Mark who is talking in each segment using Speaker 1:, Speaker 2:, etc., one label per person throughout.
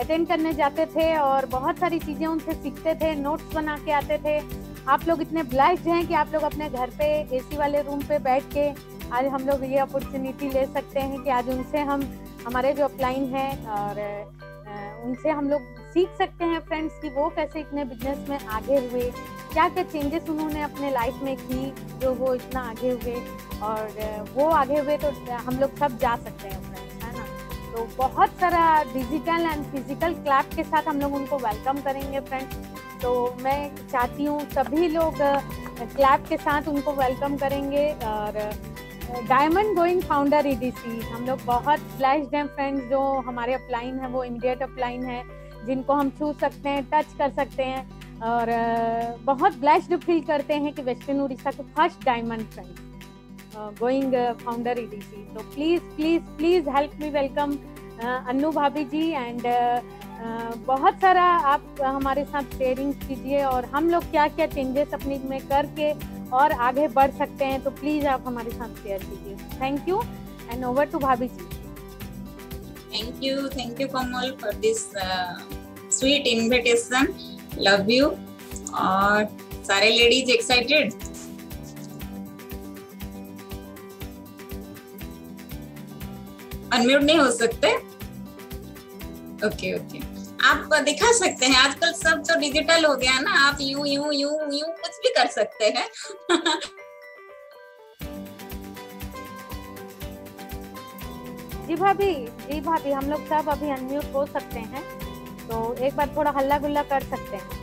Speaker 1: Attend करने जाते थे और बहुत सारी चीज़ें उनसे सीखते थे नोट्स बना के आते थे। आप लोग इतने ब्लाइस्ड हैं कि आप लोग अपने घर पे एसी वाले रूम पे बैठ के आज हम लोग ये अपॉर्चुनिटी ले सकते हैं कि आज उनसे हम, हमारे जो अपलाइन हैं और उनसे हम लोग सीख सकते हैं फ्रेंड्स कि वो कैसे इतने बिज़नेस में आगे हुए, क्या क्या चेंजेस उन्होंने अपने लाइफ में की जो वो इतना आगे हुए और वो आगे हुए तो हम लोग सब जा सकते हैं फ्रेंड्स तो बहुत सारा डिजिटल एंड फ़िज़िकल क्लैप के साथ हम लोग उनको वेलकम करेंगे फ्रेंड्स तो मैं चाहती हूँ सभी लोग क्लैप के साथ उनको वेलकम करेंगे और डायमंड गोइंग फाउंडर ईडीसी हम लोग बहुत ब्लेस्ड हैं फ्रेंड्स जो हमारे अपलाइन है, वो इमीडिएट अपलाइन है, जिनको हम छू सकते हैं टच कर सकते हैं और बहुत ब्लेस्ड फील करते हैं कि वेस्टर्न उड़ीसा के first diamond friend going founder EDC तो please please please help me welcome Annu भाभी जी एंड बहुत सारा आप हमारे साथ शेयरिंग कीजिए और हम लोग क्या क्या चेंजेस अपनी में करके और आगे बढ़ सकते हैं तो प्लीज़ आप हमारे साथ शेयर कीजिए। Thank you and over to भाभी जी
Speaker 2: thank you thank you for this sweet invitation love you और सारे लेडीज़ एक्साइटेड अनम्यूट नहीं हो सकते ओके ओके आप दिखा सकते हैं आजकल सब तो डिजिटल हो गया ना आप यू यू यू यू कुछ भी कर सकते हैं
Speaker 1: जी भाभी जी भाभी हम लोग सब अभी अनम्यूट हो सकते हैं तो एक बार थोड़ा हल्ला गुल्ला कर सकते हैं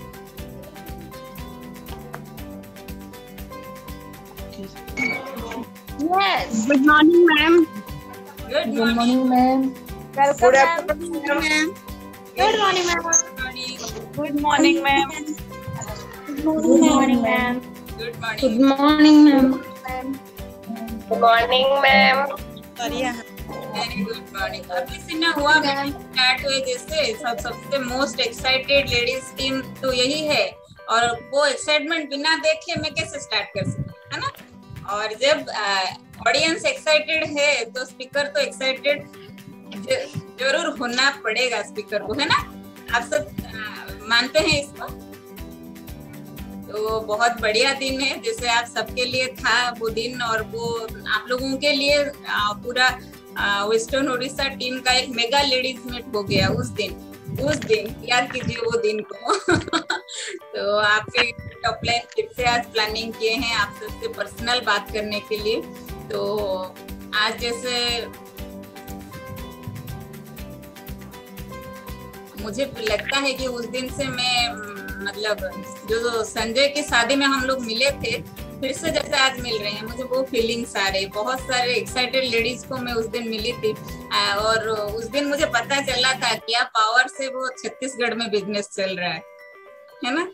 Speaker 3: Yes. Good morning, ma'am.
Speaker 2: Good morning ma'am good morning ma'am good morning ma'am good morning ma'am good morning ma'am और वो एक्साइटमेंट बिना देखे मैं कैसे स्टार्ट कर सकती है ना? और जब ऑडियंस एक्साइटेड है तो स्पीकर तो एक्साइटेड ज़रूर होना पड़ेगा स्पीकर को, है ना? आप सब मानते हैं इसको? तो बहुत बढ़िया दिन है, जैसे आप सबके लिए था वो दिन और वो आप लोगों के लिए पूरा वेस्टर्न उड़ीसा टीम का एक मेगा लेडीज़ मीट हो गया उस दिन। उस दिन, याद कीजिए वो दिन को। तो आपके टॉपलाइन फिर से आज प्लानिंग किए हैं आप सबसे पर्सनल बात करने के लिए। तो आज जैसे मुझे लगता है कि उस दिन से मैं मतलब जो संजय की शादी में हम लोग मिले थे, फिर से जैसे आज मिल रहे हैं, मुझे वो फीलिंग्स आ रही बहुत सारे एक्साइटेड लेडीज़ को मैं उस दिन मिली थी। और उस दिन मुझे पता चला था क्या पावर से वो छत्तीसगढ़ में बिज़नेस चल रहा है। है ना?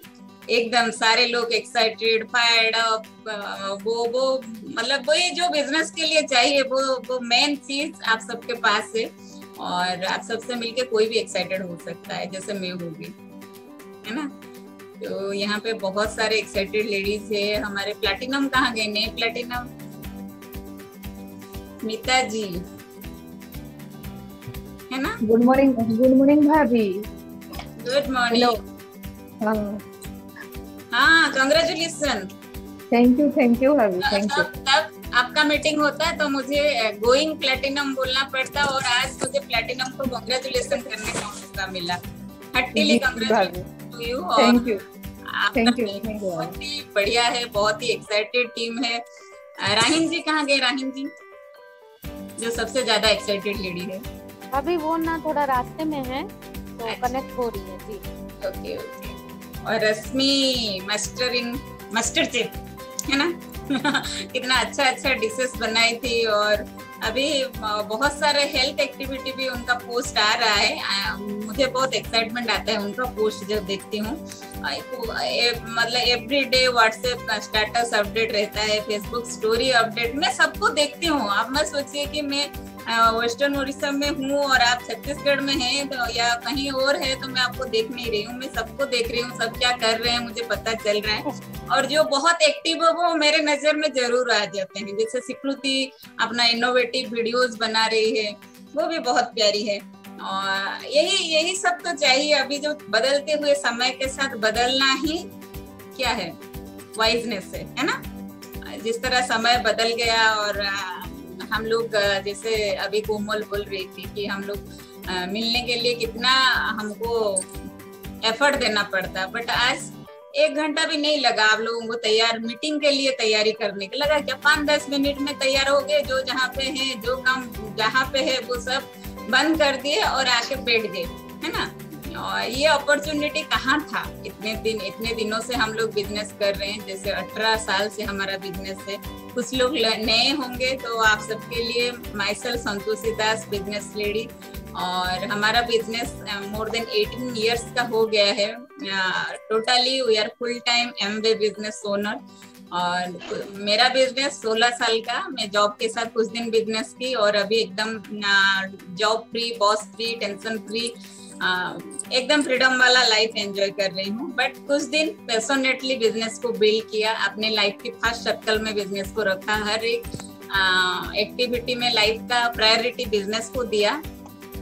Speaker 2: एकदम सारे लोग एक्साइटेड फायर्ड अप वो वो मतलब वो ये जो बिज़नेस के लिए चाहिए वो वो मेन चीज़ आप सबके पास है और आप सबसे मिलके कोई भी एक्साइटेड हो सकता है जैसे मैं होगी है ना? तो यहाँ पे बहुत सारे एक्साइटेड लेडीज़ है हमारे प्लेटिनम कहाँ गए? नए प्लेटिनम स्मिता जी है ना?
Speaker 3: गुड मॉर्निंग गुड मॉर्निंग भाभी।
Speaker 2: गुड मॉर्निंग हाँ congratulation
Speaker 3: thank you thank you भाभी थैंक यू
Speaker 2: तब आपका मीटिंग होता है तो मुझे गोइंग प्लेटिनम बोलना पड़ता और आज मुझे प्लेटिनम को कांग्रेचुलेशन करने का मौका मिला। हट्टीली to you
Speaker 3: thank you
Speaker 2: thank you बहुत ही बढ़िया है बहुत ही एक्साइटेड टीम है। राहिन जी कहाँ गए राहिन जी? जो सबसे ज़्यादा एक्साइटेड लेडी है।
Speaker 1: अभी वो ना थोड़ा रास्ते में है तो कनेक्ट हो रही है जी।
Speaker 2: Okay okay. और Rashmi master in MasterChef है ना? कितना अच्छा अच्छा डिशेस बनाई थी और अभी बहुत सारे हेल्थ एक्टिविटी भी उनका पोस्ट आ रहा है। मुझे बहुत एक्साइटमेंट आता है उनका पोस्ट जब देखती हूँ। मतलब every day WhatsApp status update रहता है फेसबुक स्टोरी अपडेट मैं सबको देखती हूँ। आप मत सोचिए कि मैं वेस्टर्न उड़ीसा में हूँ और आप छत्तीसगढ़ में हैं तो या कहीं और है तो मैं आपको देख नहीं रही हूँ। मैं सबको देख रही हूँ, सब क्या कर रहे हैं, मुझे पता चल रहा है। और जो बहुत एक्टिव है, वो मेरे नज़र में ज़रूर आ जाते हैं। जैसे सिक्रुति अपना इनोवेटिव वीडियोस बना रही है, वो भी बहुत प्यारी है। और यही यही सब तो चाहिए। अभी जो बदलते हुए समय के साथ बदलना ही क्या है? वाइजनेस है है ना? जिस तरह समय बदल गया और हम लोग जैसे अभी कोमल बोल रही थी कि हम लोग मिलने के लिए कितना हमको एफर्ट देना पड़ता। बट आज एक घंटा भी नहीं लगा आप लोगों को तैयार मीटिंग के लिए तैयारी करने के। लगा क्या पाँच दस मिनट में तैयार हो गए, जो जहाँ पे है, जो काम जहाँ पे है, वो सब बंद कर दिए और आके बैठ गए, है ना? ये अपॉर्चुनिटी कहाँ था? इतने दिन, इतने दिनों से हम लोग बिज़नेस कर रहे हैं। जैसे अठारह साल से हमारा बिज़नेस है। कुछ लोग नए होंगे तो आप सबके लिए myself Santoshi Das business lady और हमारा बिज़नेस मोर देन 18 इयर्स का हो गया है। Totally we are full time M business owner और मेरा बिज़नेस 16 साल का। मैं जॉब के साथ कुछ दिन बिज़नेस की और अभी एकदम job free boss free tension free एकदम फ्रीडम वाला लाइफ एंजॉय कर रही हूँ। बट कुछ दिन पैसोनेटली बिज़नेस को बिल्ड किया, अपने लाइफ की फ़र्स्ट सर्कल में बिज़नेस को रखा, हर एक एक्टिविटी में लाइफ का प्रायोरिटी बिज़नेस को दिया।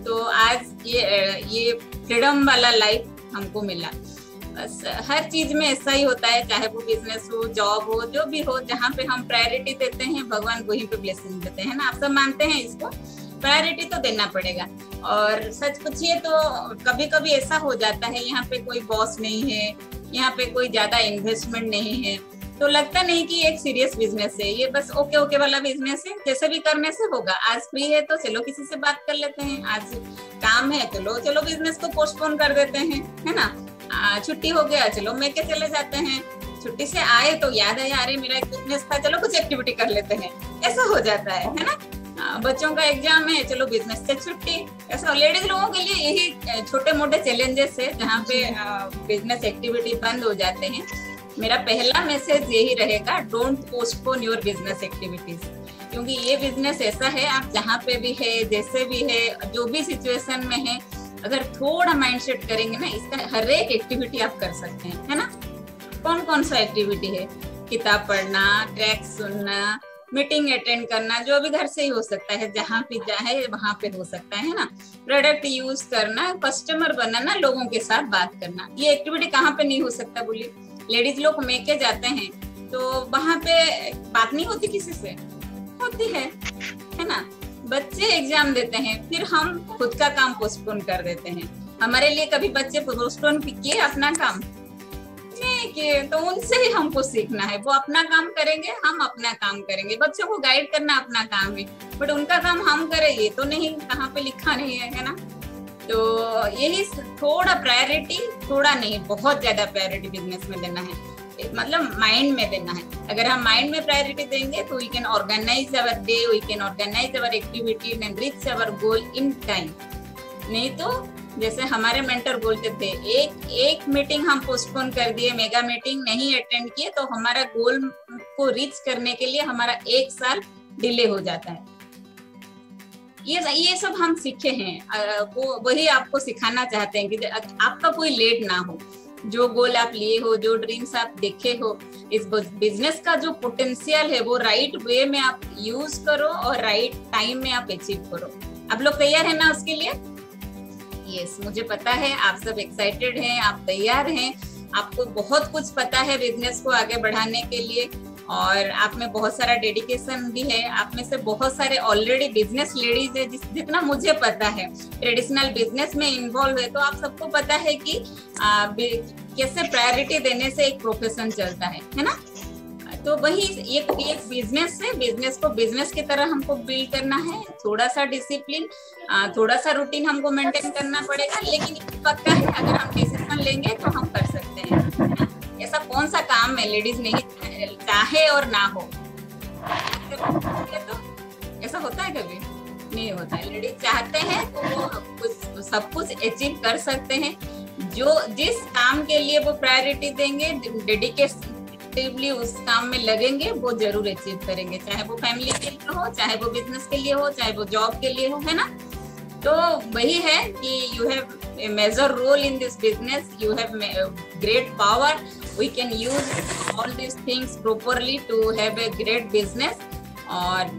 Speaker 2: तो आज ये ये फ्रीडम वाला लाइफ हमको मिला। बस हर चीज़ में ऐसा ही होता है, चाहे वो बिज़नेस हो जॉब हो, जो भी हो, जहाँ पे हम प्रायोरिटी देते हैं, भगवान वहीं पे ब्लेसिंग देते हैं ना? आप सब मानते हैं इसको? प्रायोरिटी तो देना पड़ेगा। और सच पूछिए तो कभी कभी ऐसा हो जाता है, यहाँ पे कोई बॉस नहीं है, यहाँ पे कोई ज़्यादा इन्वेस्टमेंट नहीं है तो लगता नहीं कि एक सीरियस बिज़नेस है। ये बस ओके ओके वाला बिज़नेस है, जैसे भी करने से होगा। आज फ्री है तो चलो किसी से बात कर लेते हैं। आज काम है चलो चलो बिज़नेस को पोस्टपोन कर देते हैं, है ना? छुट्टी हो गया, चलो मेके चले जाते हैं। छुट्टी से आए तो याद है यार मेरा एक बिज़नेस था, चलो कुछ एक्टिविटी कर लेते हैं। ऐसा हो जाता है है ना? बच्चों का एग्ज़ाम है, चलो बिज़नेस से छुट्टी। ऐसा लेडीज़ लोगों के लिए यही छोटे मोटे चैलेंजेस है, जहाँ पे बिज़नेस एक्टिविटी बंद हो जाते हैं। मेरा पहला मैसेज यही रहेगा don't postpone your business activities क्योंकि ये बिज़नेस ऐसा है, आप जहाँ पे भी है, जैसे भी है, जो भी सिचुएशन में है, अगर थोड़ा माइंड सेट करेंगे ना, इसका हर एक एक्टिविटी आप कर सकते हैं, है ना? कौन कौन सा एक्टिविटी है? किताब पढ़ना ट्रैक सुनना मीटिंग अटेंड करना जो भी घर से ही हो सकता है, जहाँ भी जाए, वहाँ पे हो सकता है ना? प्रोडक्ट यूज़ करना, कस्टमर बनाना, लोगों के साथ बात करना। ये एक्टिविटी कहाँ पे नहीं हो सकता बोलिए लेडीज़ लोग मेके जाते हैं तो वहाँ पे बात नहीं होती किसी से? होती है है ना? बच्चे एग्ज़ाम देते हैं, फिर हम खुद का काम पोस्टपोन कर देते हैं। हमारे लिए कभी बच्चे पोस्टपोन किए अपना काम? नहीं किए तो उनसे ही हमको सीखना है। वो अपना काम करेंगे, हम अपना काम करेंगे। बच्चों को गाइड करना अपना काम है। बट उनका काम हम करें, ये तो नहीं, कहाँ पे लिखा नहीं है है ना? तो यही थोड़ा प्रायोरिटी थोड़ा नहीं, बहुत ज़्यादा प्रायोरिटी बिज़नेस में देना है। मतलब माइंड में देना है। अगर हम माइंड में प्रायोरिटी देंगे तो we can organise our day we can organise our activity and reach our goal in time नहीं तो जैसे हमारे मेंटर बोलते थे, एक एक मीटिंग हम पोस्टपोन कर दिए मेगा मीटिंग नहीं अटेंड किए तो हमारा गोल को रीच करने के लिए हमारा एक साल डिले हो जाता है। ये ये सब हम सीखे हैं। वो, वही आपको सिखाना चाहते हैं कि आपका कोई लेट ना हो। जो गोल आप लिए हो, जो ड्रीम्स आप देखे हो, इस बिज़नेस का जो पोटेंशियल है, वो राइट वे में आप यूज़ करो और राइट टाइम में आप अचीव करो। आप लोग तैयार है ना उसके लिए? यस मुझे पता है आप सब एक्साइटेड हैं आप तैयार हैं आपको बहुत कुछ पता है बिज़नेस को आगे बढ़ाने के लिए और आप में बहुत सारा डेडिकेशन भी है आप में से बहुत सारे ऑलरेडी बिज़नेस लेडीज़ है जिस जितना मुझे पता है। ट्रेडिशनल बिज़नेस में इन्वॉल्व है तो आप सबको पता है कि आ, कैसे प्रायोरिटी देने से एक प्रोफेशन चलता है है ना? तो वही एक एक बिज़नेस है। बिज़नेस को बिज़नेस की तरह हमको बिल्ड करना है। थोड़ा सा डिसिप्लिन थोड़ा सा रूटीन हमको मेंटेन करना पड़ेगा। लेकिन पक्का है, अगर हम डिसीज़न लेंगे तो हम कर सकते हैं। ऐसा कौन सा काम है लेडीज़ नहीं, चाहे और ना हो? तो ऐसा होता है कभी? नहीं होता है। लेडीज़ चाहते हैं तो वो कुछ, सब कुछ अचीव कर सकते हैं। जो, जिस काम के लिए वो प्रायोरिटी देंगे एक्टिवली उस काम में लगेंगे, वो ज़रूर अचीव करेंगे, चाहे वो फैमिली के लिए हो, चाहे वो बिज़नेस के लिए हो, चाहे वो जॉब के लिए हो, है ना? तो वही है कि you have a major role in this business you have great power we can use all this things properly to have a great business और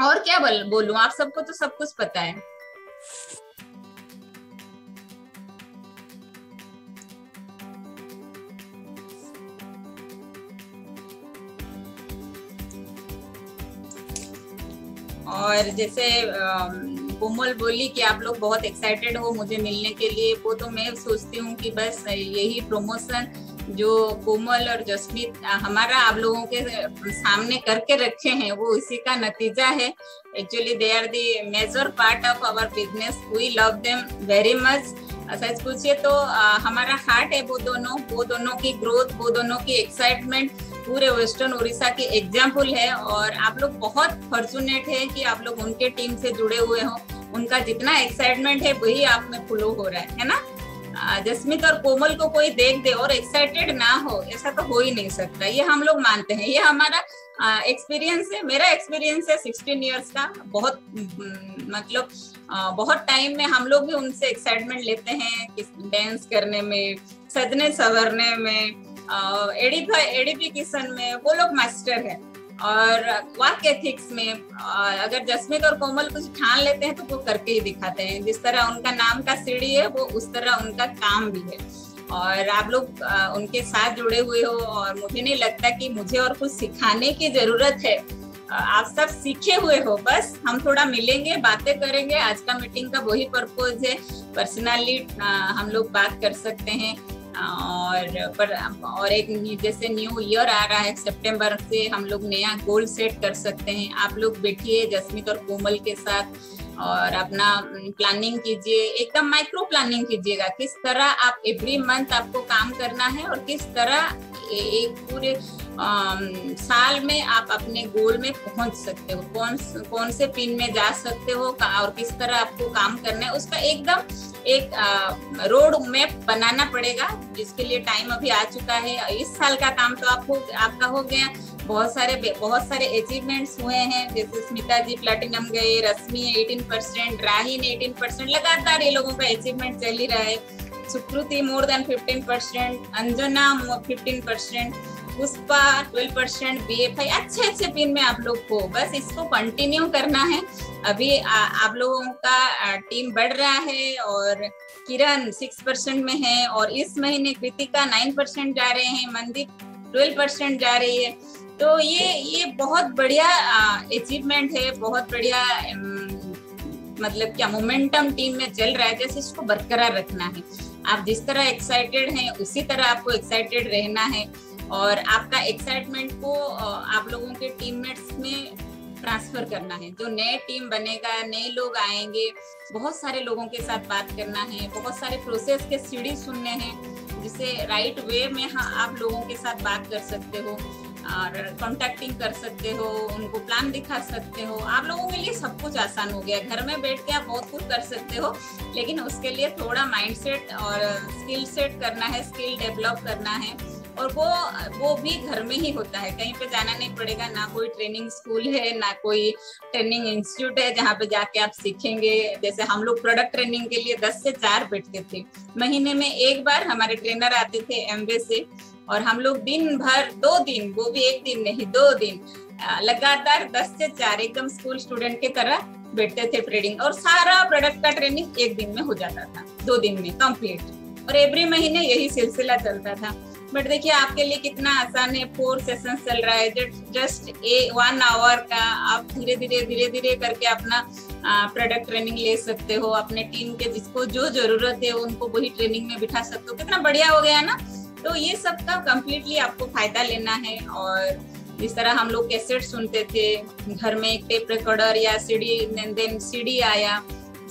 Speaker 2: और क्या बोल, बोलूँ? आप सबको तो सब कुछ पता है। और जैसे कोमल बोली कि आप लोग बहुत एक्साइटेड हो मुझे मिलने के लिए वो तो मैं सोचती हूँ कि बस यही प्रमोशन जो कोमल और जसमीत हमारा आप लोगों के सामने करके रखे हैं वो इसी का नतीजा है। Actually they are the major part of our business we love them very much सच पूछिए तो आ, हमारा हार्ट है वो दोनों वो दोनों की ग्रोथ वो दोनों की एक्साइटमेंट पूरे वेस्टर्न उड़ीसा की एग्ज़ाम्पल है और आप लोग बहुत फॉर्चुनेट है कि आप लोग उनके टीम से जुड़े हुए हो। उनका जितना एक्साइटमेंट है, वही आप में फ्लो हो रहा है है ना? जसमीत और कोमल को कोई देख दे और एक्साइटेड ना हो, ऐसा तो हो ही नहीं सकता। ये हम लोग मानते हैं। ये हमारा एक्सपीरियंस है, मेरा एक्सपीरियंस है सिक्सटीन ईयर्स का। बहुत मतलब बहुत टाइम में हम लोग भी उनसे एक्साइटमेंट लेते हैं डांस करने में सजने संवरने में एडीपी एडीपी में वो लोग मास्टर है। और वर्क एथिक्स में अगर जसमीत और कोमल कुछ ठान लेते हैं तो वो करके ही दिखाते हैं। जिस तरह उनका नाम का सीढ़ी है, वो उस तरह उनका काम भी है। और आप लोग उनके साथ जुड़े हुए हो और मुझे नहीं लगता कि मुझे और कुछ सिखाने की ज़रूरत है। आप सब सीखे हुए हो, बस हम थोड़ा मिलेंगे, बातें करेंगे। आज का मीटिंग का वही पर्पज है। पर्सनली हम लोग बात कर सकते हैं। और पर, और एक जैसे न्यू ईयर आ रहा है सितंबर से हम लोग नया गोल सेट कर सकते हैं। आप लोग बैठिए जसमीत और कोमल के साथ और अपना प्लानिंग कीजिए। एकदम माइक्रो प्लानिंग कीजिएगा। किस तरह आप एवरी मंथ आपको काम करना है और किस तरह एक पूरे साल में आप अपने गोल में पहुँच सकते हो। कौन कौन से पिन में जा सकते हो और किस तरह आपको काम करना है, उसका एकदम एक रोड मैप बनाना पड़ेगा, जिसके लिए टाइम अभी आ चुका है। इस साल का काम तो आपको, आपका हो गया। बहुत सारे बहुत सारे अचीवमेंट्स हुए हैं, जैसे स्मिता जी प्लेटिनम गए, रश्मि 18 परसेंट राहीन 18 परसेंट लगातार ये लोगों का अचीवमेंट चल ही रहा है। Sukriti more than 15 percent Anjana 15 percent Pushpa 12 percent B F I अच्छे अच्छे पिन में आप लोग को बस इसको कंटिन्यू करना है। अभी आ, आप लोगों का टीम बढ़ रहा है और किरण सिक्स परसेंट में है और इस महीने कृतिका नाइन परसेंट जा रहे हैं मंदीप ट्वेल्व परसेंट जा रही है। तो ये ये बहुत बढ़िया अचीवमेंट है बहुत बढ़िया मतलब क्या मोमेंटम टीम में चल रहा है जैसे इसको बरकरार रखना है। आप जिस तरह एक्साइटेड हैं उसी तरह आपको एक्साइटेड रहना है। और आपका एक्साइटमेंट को आप लोगों के टीममेट्स में ट्रांसफ़र करना है। जो नए टीम बनेगा, नए लोग आएँगे, बहुत सारे लोगों के साथ बात करना है, बहुत सारे प्रोसेस के सीढ़ी सुनने हैं, जिसे राइट वे में हाँ आप लोगों के साथ बात कर सकते हो और कॉन्टेक्टिंग कर सकते हो, उनको प्लान दिखा सकते हो। आप लोगों के लिए सब कुछ आसान हो गया। घर में बैठ के आप बहुत कुछ कर सकते हो, लेकिन उसके लिए थोड़ा माइंडसेट और स्किल सेट करना है स्किल डेवलप करना है। और वो वो भी घर में ही होता है। कहीं पे जाना नहीं पड़ेगा, ना कोई ट्रेनिंग स्कूल है, ना कोई ट्रेनिंग इंस्टीट्यूट है जहाँ पे जाके आप सीखेंगे। जैसे हम लोग प्रोडक्ट ट्रेनिंग के लिए दस से चार बैठते थे। महीने में एक बार हमारे ट्रेनर आते थे एमवे से और हम लोग दिन भर, दो दिन, वो भी एक दिन नहीं, दो दिन लगातार दस से चार एकदम स्कूल स्टूडेंट के तरह बैठते थे ट्रेडिंग और सारा प्रोडक्ट का ट्रेनिंग एक दिन में हो जाता था, दो दिन में कंप्लीट और एवरी महीने यही सिलसिला चलता था। बट देखिए, आपके लिए कितना आसान है फोर सेशन चल रहा है जस्ट ए वन आवर का आप धीरे धीरे धीरे धीरे करके अपना प्रोडक्ट ट्रेनिंग ले सकते हो, अपने टीम के जिसको जो ज़रूरत है, उनको वही ट्रेनिंग में बिठा सकते हो। कितना बढ़िया हो गया ना? तो ये सब का कम्प्लीटली आपको फ़ायदा लेना है और जिस तरह हम लोग कैसेट सुनते थे, घर में एक टेप रिकॉर्डर या सीडी देन सीडी आया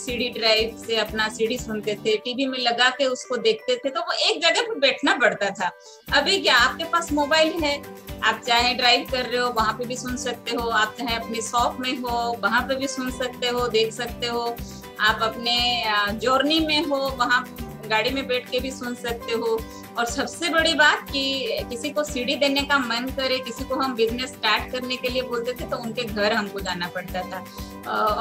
Speaker 2: सीडी ड्राइव से अपना सीडी सुनते थे टीवी में लगा के उसको देखते थे तो वो एक जगह पर बैठना पड़ता था। अभी क्या, आपके पास मोबाइल है, आप चाहे ड्राइव कर रहे हो, वहाँ पे भी सुन सकते हो, आप चाहे अपने शॉप में हो, वहाँ पे भी सुन सकते हो, देख सकते हो, आप अपने जर्नी में हो, वहाँ गाड़ी में बैठ के भी सुन सकते हो। और सबसे बड़ी बात कि किसी को सीढ़ी देने का मन करे, किसी को हम बिज़नेस स्टार्ट करने के लिए बोलते थे तो उनके घर हमको जाना पड़ता था।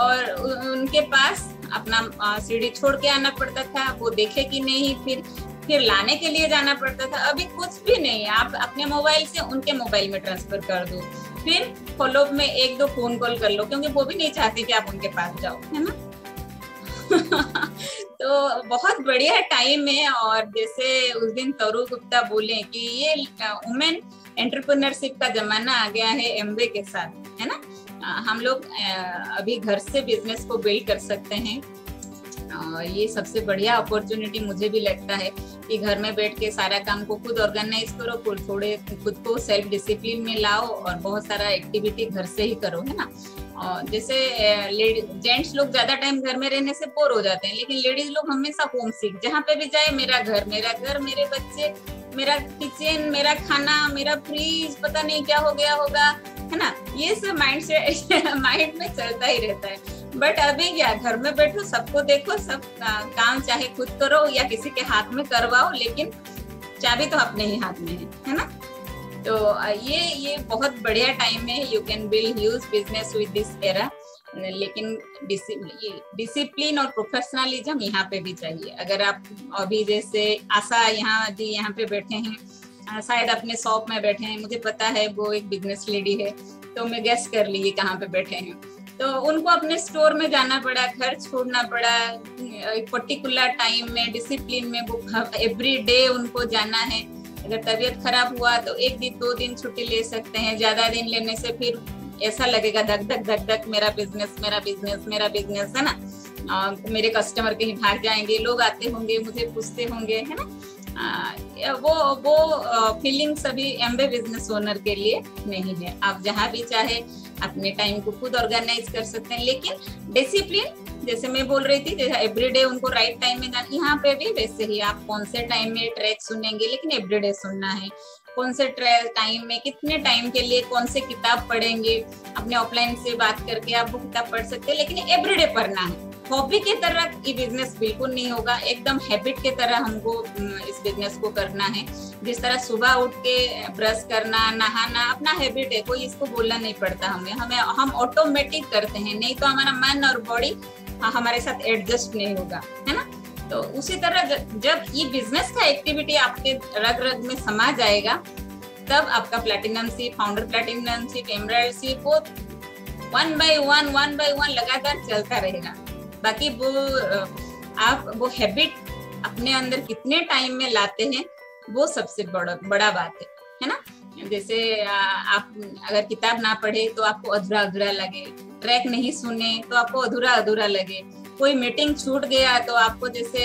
Speaker 2: और उनके पास अपना सीढ़ी छोड़ के आना पड़ता था, वो देखे कि नहीं, फिर फिर लाने के लिए जाना पड़ता था। अभी कुछ भी नहीं, आप अपने मोबाइल से उनके मोबाइल में ट्रांसफ़र कर दो। फिर फॉलो में एक दो फ़ोन कॉल कर लो, क्योंकि वो भी नहीं चाहते कि आप उनके पास जाओ, है ना? तो बहुत बढ़िया टाइम है, और जैसे उस दिन तरू गुप्ता बोले कि ये वुमेन एंटरप्रेन्योरशिप का जमाना आ गया है एमवे के साथ, है ना? हम लोग अभी घर से बिज़नेस को बिल्ड कर सकते हैं। ये सबसे बढ़िया अपॉर्चुनिटी मुझे भी लगता है कि घर में बैठ के सारा काम को खुद ऑर्गेनाइज करो थोड़े, खुद को सेल्फ डिसिप्लिन में लाओ और बहुत सारा एक्टिविटी घर से ही करो, है ना? जैसे जेंट्स लोग ज़्यादा टाइम घर में रहने से बोर हो जाते हैं, लेकिन लेडीज़ लोग हमेशा होम सीख जहाँ पे भी जाए मेरा घर मेरा घर, मेरे बच्चे, मेरा किचन मेरा खाना, मेरा फ्रीज पता नहीं क्या हो गया होगा, है ना? ये सब माइंड से माइंड में चलता ही रहता है। बट अभी क्या, घर में बैठो, सबको देखो, सब काम चाहे खुद करो या किसी के हाथ में करवाओ, लेकिन चाबी तो अपने ही हाथ में है है ना? तो ये ये बहुत बढ़िया टाइम है you can build huge business with this era लेकिन डिसिप्लिन और प्रोफेशनलिज्म यहाँ पे भी चाहिए। अगर आप अभी जैसे आशा यहाँ, जी यहाँ पे बैठे हैं शायद अपने शॉप में बैठे हैं, मुझे पता है वो एक बिज़नेस लेडी है तो मैं गेस कर ली कहाँ पे बैठे हैं। तो उनको अपने स्टोर में जाना पड़ा, घर छोड़ना पड़ा, एक पर्टिकुलर टाइम में डिसिप्लिन में वो एवरी डे उनको जाना है। अगर तबीयत खराब हुआ तो एक दिन दो दिन छुट्टी ले सकते हैं ज़्यादा दिन लेने से फिर ऐसा लगेगा धक धक धक धक मेरा बिज़नेस मेरा बिज़नेस मेरा बिज़नेस है ना? आ, मेरे कस्टमर कहीं भाग जाएँगे लोग आते होंगे मुझे पूछते होंगे है ना? आ, वो वो फीलिंग सभी एमबे बिज़नेस ओनर के लिए नहीं है। आप जहाँ भी चाहे अपने टाइम को खुद ऑर्गेनाइज कर सकते हैं। लेकिन डिसिप्लिन जैसे मैं बोल रही थी एवरीडे उनको राइट टाइम में जाना, यहाँ पे भी वैसे ही आप कौन से टाइम में ट्रैक सुनेंगे, लेकिन एवरीडे सुनना है। कौन से टाइम में, कितने टाइम के लिए कौन से किताब पढ़ेंगे? अपने ऑफलाइन से बात करके आप वो किताब पढ़ सकते हैं, लेकिन एवरीडे पढ़ना है। हॉबी के तरह ये बिज़नेस बिल्कुल नहीं होगा। एकदम हैबिट के तरह हमको इस बिज़नेस को करना है। जिस तरह सुबह उठ के ब्रश करना, नहाना, अपना हैबिट है, कोई इसको बोलना नहीं पड़ता हमें। हमें, हम ऑटोमेटिक करते हैं, नहीं तो हमारा मन और बॉडी हमारे साथ एडजस्ट नहीं होगा, है ना? तो उसी तरह जब ये बिज़नेस का एक्टिविटी आपके रग रग में समा जाएगा, तब आपका प्लेटिनम सीप फाउंडर प्लेटिनम सीप एमराइड सीप वो one by one one by one लगातार चलता रहेगा। बाकी वो आप वो हैबिट अपने अंदर कितने टाइम में लाते हैं, वो सबसे बड़ा बड़ा बात है है ना? जैसे आप अगर किताब ना पढ़े तो आपको अधूरा अधूरा लगे, ट्रैक नहीं सुने तो आपको अधूरा अधूरा लगे। कोई मीटिंग छूट गया तो आपको जैसे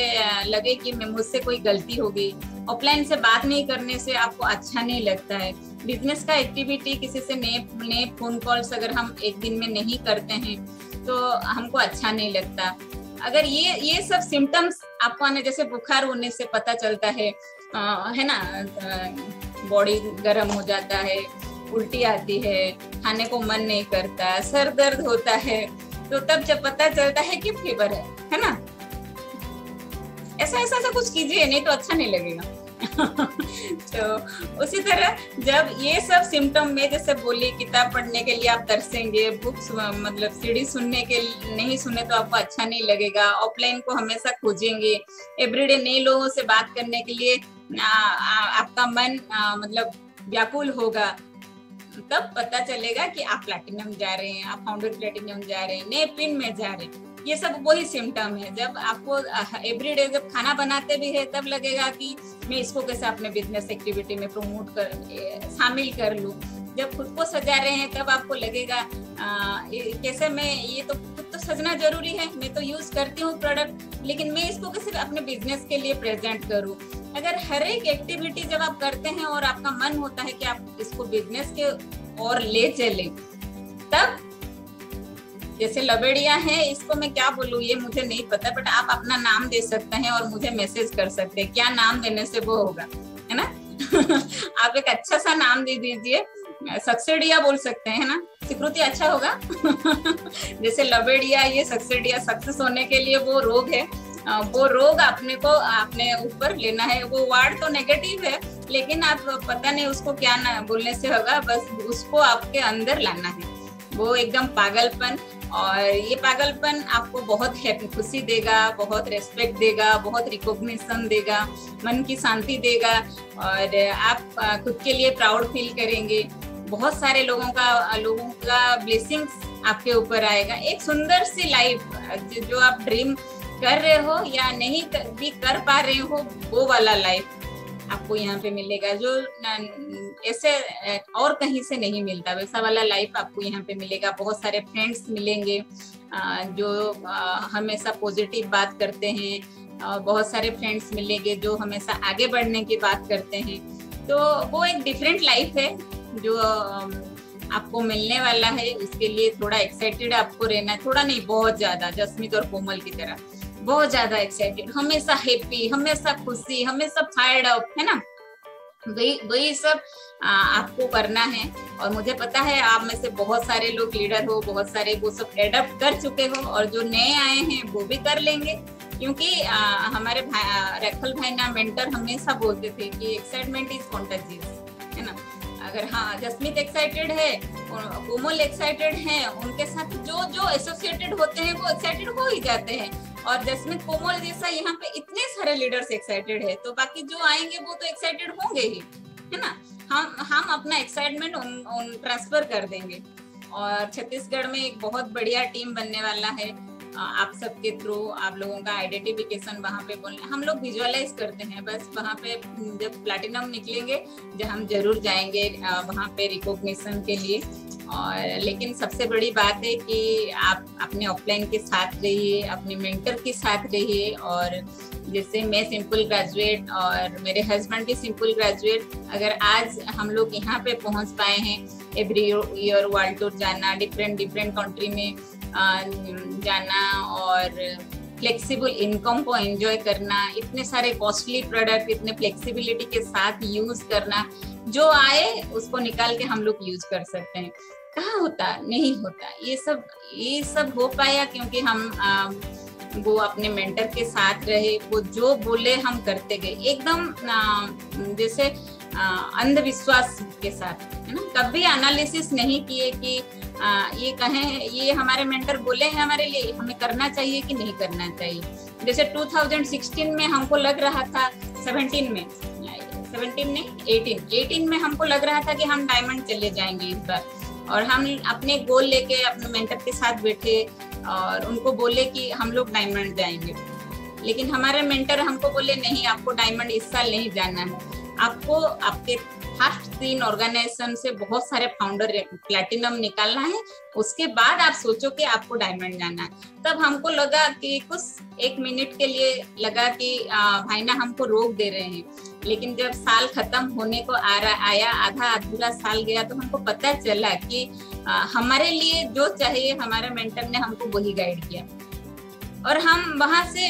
Speaker 2: लगे कि मुझसे कोई गलती हो गई। ऑफलाइन से बात नहीं करने से आपको अच्छा नहीं लगता है। बिज़नेस का एक्टिविटी किसी से नए नए फ़ोन कॉल्स अगर हम एक दिन में नहीं करते हैं तो हमको अच्छा नहीं लगता। अगर ये ये सब सिम्टम्स आपको आने जैसे बुखार होने से पता चलता है आ, है ना? बॉडी गर्म हो जाता है उल्टी आती है खाने को मन नहीं करता सर दर्द होता है तो तब जब पता चलता है कि फीवर है है ना? ऐसा ऐसा ऐसा कुछ कीजिए नहीं तो अच्छा नहीं लगेगा। तो उसी तरह जब ये सब सिम्टम में जैसे बोली किताब पढ़ने के लिए आप तरसेंगे बुक्स मतलब सीढ़ी सुनने के नहीं सुने तो आपको अच्छा नहीं लगेगा। ऑफलाइन को हमेशा खोजेंगे। एवरीडे नए लोगों से बात करने के लिए आ, आ, आपका मन आ, मतलब व्याकुल होगा। तब पता चलेगा कि आप प्लेटिनम जा रहे हैं, आप फाउंडर प्लेटिनम जा रहे हैं, नए पिन में जा रहे हैं। ये सब वही सिम्टम है। जब आपको एवरीडे जब खाना बनाते भी है, तब लगेगा कि मैं इसको कैसे अपने बिज़नेस एक्टिविटी में प्रमोट कर शामिल कर लूँ। जब खुद को सजा रहे हैं तब आपको लगेगा आ, कैसे मैं ये तो खुद तो सजना ज़रूरी है मैं तो यूज़ करती हूँ प्रोडक्ट लेकिन मैं इसको कैसे अपने बिज़नेस के लिए प्रेजेंट करूँ। अगर हर एक एक्टिविटी जब आप करते हैं और आपका मन होता है कि आप इसको बिज़नेस के और ले चले तब जैसे लबेड़िया है इसको मैं क्या बोलूँ ये मुझे नहीं पता बट आप अपना नाम दे सकते हैं और मुझे मैसेज कर सकते हैं क्या नाम देने से वो होगा है ना? आप एक अच्छा सा नाम दे दीजिए सक्सेडिया बोल सकते हैं ना? स्वीकृति अच्छा होगा। जैसे लबेड़िया, ये सक्सेडिया, सक्सेस होने के लिए वो रोग है। वो रोग आपने को, आपने ऊपर लेना है। वो वार्ड तो नेगेटिव है, लेकिन आप पता नहीं उसको क्या ना बोलने से होगा, बस उसको आपके अंदर लाना है। वो एकदम पागलपन और ये पागलपन आपको बहुत हैप्पी खुशी देगा, बहुत रेस्पेक्ट देगा, बहुत रिकॉग्निशन देगा, मन की शांति देगा और आप खुद के लिए प्राउड फील करेंगे। बहुत सारे लोगों का लोगों का ब्लेसिंग्स आपके ऊपर आएगा। एक सुंदर सी लाइफ जो आप ड्रीम कर रहे हो या नहीं भी कर पा रहे हो, वो वाला लाइफ आपको यहाँ पे मिलेगा, जो ऐसे और कहीं से नहीं मिलता। वैसा वाला लाइफ आपको यहाँ पे मिलेगा। बहुत सारे फ्रेंड्स मिलेंगे जो हमेशा पॉजिटिव बात करते हैं। बहुत सारे फ्रेंड्स मिलेंगे, जो हमेशा आगे बढ़ने की बात करते हैं। तो वो एक डिफरेंट लाइफ है, जो आपको मिलने वाला है। उसके लिए थोड़ा एक्साइटेड आपको रहना है थोड़ा नहीं, बहुत ज़्यादा, जसमीत और कोमल की तरह। बहुत ज़्यादा एक्साइटेड हमेशा हैप्पी हमेशा खुशी हमेशा फायर्ड अप है ना? वही वही सब आ, आपको करना है। और मुझे पता है आप में से बहुत सारे लोग लीडर हो बहुत सारे वो सब एडप्ट कर चुके हो और जो नए आए हैं वो भी कर लेंगे। क्योंकि आ, हमारे भाई रखल भाई ना मेंटर हमेशा बोलते थे कि एक्साइटमेंट इज़ कॉन्टेजियस है ना? अगर हाँ जसमीत एक्साइटेड है कोमल एक्साइटेड है उनके साथ जो जो एसोसिएटेड होते हैं वो एक्साइटेड हो ही जाते हैं। और जसमित कोमल जैसा यहाँ पे इतने सारे लीडर्स एक्साइटेड है तो बाकी जो आएँगे वो तो एक्साइटेड होंगे ही, है ना? हम हम अपना एक्साइटमेंट ट्रांसफ़र कर देंगे। और छत्तीसगढ़ में एक बहुत बढ़िया टीम बनने वाला है। आप सबके थ्रू आप लोगों का आइडेंटिफिकेशन वहाँ पे बोलने, हम लोग विजुअलाइज करते हैं, बस वहाँ पे जब प्लेटिनम निकलेंगे, जब हम ज़रूर जाएँगे वहाँ पे रिकॉग्निशन के लिए। और लेकिन सबसे बड़ी बात है कि आप अपने ऑफलाइन के साथ रहिए, अपने मेंटर के साथ रहिए। और जैसे मैं सिंपल ग्रेजुएट और मेरे हस्बैंड भी सिंपल ग्रेजुएट अगर आज हम लोग यहाँ पे पहुँच पाए हैं एवरी ईयर वर्ल्ड टूर जाना डिफरेंट डिफरेंट कंट्री में जाना और फ्लेक्सिबल इनकम को एंजॉय करना इतने सारे कॉस्टली प्रोडक्ट इतने फ्लेक्सिबिलिटी के साथ यूज़ करना जो आए उसको निकाल के हम लोग यूज़ कर सकते हैं। कहा होता? नहीं होता। ये सब ये सब हो पाया क्योंकि हम आ, वो अपने मेंटर के साथ रहे वो जो बोले हम करते गए। एकदम जैसे अंधविश्वास के साथ है ना? कभी एनालिसिस नहीं किए कि आ, ये कहें ये हमारे मेंटर बोले हैं हमारे लिए हमें करना चाहिए कि नहीं करना चाहिए? जैसे 2016 में हमको लग रहा था 17 में 17 नहीं 18 18 में हमको लग रहा था कि हम डायमंड चले जाएँगे इस बार। और हम अपने गोल लेके अपने मेंटर के साथ बैठे और उनको बोले कि हम लोग डायमंड जाएँगे। लेकिन हमारे मेंटर हमको बोले नहीं आपको डायमंड इस साल नहीं जाना है। आपको आपके फ़र्स्ट तीन ऑर्गेनाइजेशन से बहुत सारे फाउंडर प्लेटिनम निकालना है। उसके बाद आप सोचो कि आपको डायमंड जाना है। तब हमको लगा कि कुछ एक मिनट के लिए लगा कि भाई ना हमको रोक दे रहे हैं। लेकिन जब साल खत्म होने को आ रहा आया आधा अधूरा साल गया तो हमको पता चला कि आ, हमारे लिए जो चाहिए हमारे मेंटर ने हमको वही गाइड किया। और हम वहाँ से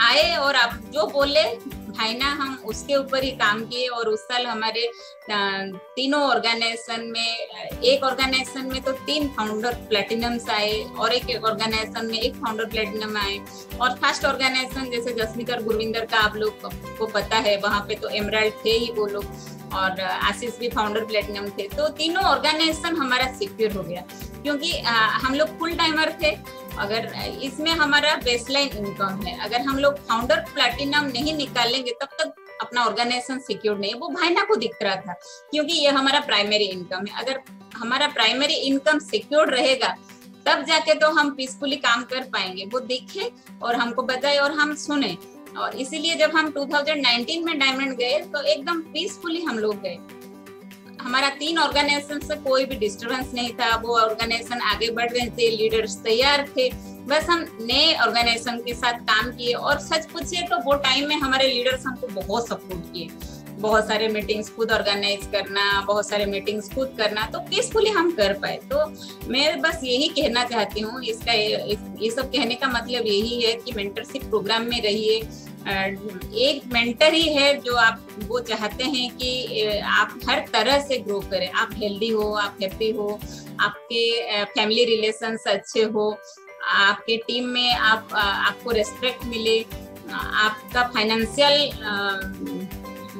Speaker 2: आए और आप जो बोले भाई ना, हम उसके ऊपर ही काम किए और उस साल हमारे तीनों ऑर्गेनाइजेशन में, एक ऑर्गेनाइजेशन में तो तीन फाउंडर प्लेटिनम्स आए और एक ऑर्गेनाइजेशन में एक फाउंडर प्लेटिनम आए। और फ़र्स्ट ऑर्गेनाइजेशन जैसे जसमीत और गुरविंदर का आप लोग को पता है, वहाँ पे तो एमराल्ड थे ही वो लोग और आशीष भी फाउंडर प्लेटिनम थे। तो तीनों ऑर्गेनाइजेशन हमारा सिक्योर हो गया, क्योंकि हम लोग फुल टाइमर थे अगर इसमें हमारा बेसलाइन इनकम है, अगर हम लोग फाउंडर प्लेटिनम नहीं निकालेंगे, तब तक अपना ऑर्गेनाइजेशन सिक्योर नहीं है। वो भाईना को दिख रहा था, क्योंकि ये हमारा प्राइमरी इनकम है। अगर हमारा प्राइमरी इनकम सिक्योर रहेगा, तब जाके तो हम पीसफुली काम कर पाएँगे। वो दिखे और हमको बताए और हम सुने। और इसीलिए जब हम 2019 में डायमंड गए तो एकदम पीसफुली हम लोग गए। हमारा तीन ऑर्गेनाइजेशन से कोई भी डिस्टरबेंस नहीं था। वो ऑर्गेनाइजेशन आगे बढ़ रहे थे लीडर्स तैयार थे। बस हम नए ऑर्गेनाइजेशन के साथ काम किए और सच पूछिए तो वो टाइम में हमारे लीडर्स हमको बहुत सपोर्ट किए। बहुत सारे मीटिंग्स खुद ऑर्गेनाइज करना, बहुत सारे मीटिंग्स खुद करना तो पीसफुली हम कर पाए। तो मैं बस यही कहना चाहती हूँ, इसका ये सब कहने का मतलब यही है कि मेंटरशिप प्रोग्राम में रहिए। एक मेंटर ही है जो आप, वो चाहते हैं कि आप हर तरह से ग्रो करें। आप हेल्दी हो, आप हैप्पी हो, आपके फैमिली रिलेशंस अच्छे हो, आपके टीम में आप आपको रेस्पेक्ट मिले, आपका फाइनेंशियल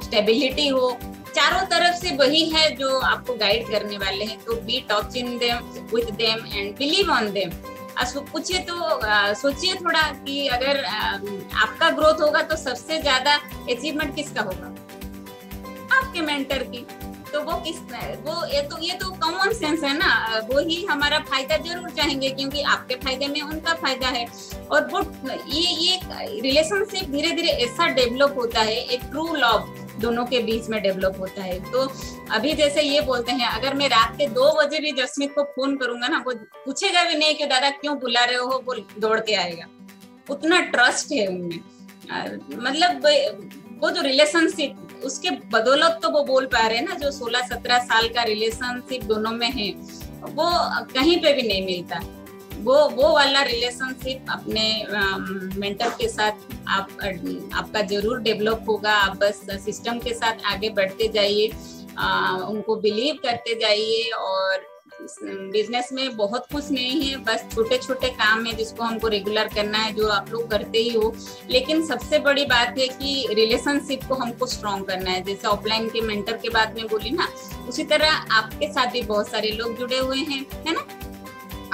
Speaker 2: स्टेबिलिटी हो। चारों तरफ़ से वही है जो आपको गाइड करने वाले हैं। तो be touch in them with them and believe on them पूछिए तो सोचिए थोड़ा कि अगर आपका ग्रोथ होगा तो सबसे ज़्यादा अचीवमेंट किसका होगा? आपके मेंटर की। तो वो किस, वो, ये तो ये तो कॉमन सेंस है ना। वो ही हमारा फ़ायदा ज़रूर चाहेंगे क्योंकि आपके फ़ायदे में उनका फ़ायदा है। और वो, ये ये रिलेशनशिप धीरे धीरे ऐसा डेवलप होता है, एक ट्रू लव दोनों के बीच में डेवलप होता है। तो अभी जैसे ये बोलते हैं, अगर मैं रात के दो बजे भी जसमीत को फ़ोन करूँगा ना, वो पूछेगा भी नहीं कि दादा क्यों बुला रहे हो, वो दौड़ के आएगा। उतना ट्रस्ट है उनमें। मतलब वो जो रिलेशनशिप उसके बदौलत तो वो बोल पा रहे हैं ना, जो 16-17 साल का रिलेशनशिप दोनों में है, वो कहीं पे भी नहीं मिलता। वो वो वाला रिलेशनशिप अपने मेंटर के साथ आप, आपका ज़रूर डेवलप होगा। आप बस सिस्टम के साथ आगे बढ़ते जाइए उनको बिलीव करते जाइए और बिज़नेस में बहुत कुछ नहीं है, बस छोटे छोटे काम है जिसको हमको रेगुलर करना है, जो आप लोग करते ही हो। लेकिन सबसे बड़ी बात है कि रिलेशनशिप को हमको स्ट्रॉन्ग करना है। जैसे ऑफलाइन के मेंटर के बाद में बोली ना, उसी तरह आपके साथ भी बहुत सारे लोग जुड़े हुए हैं, है ना?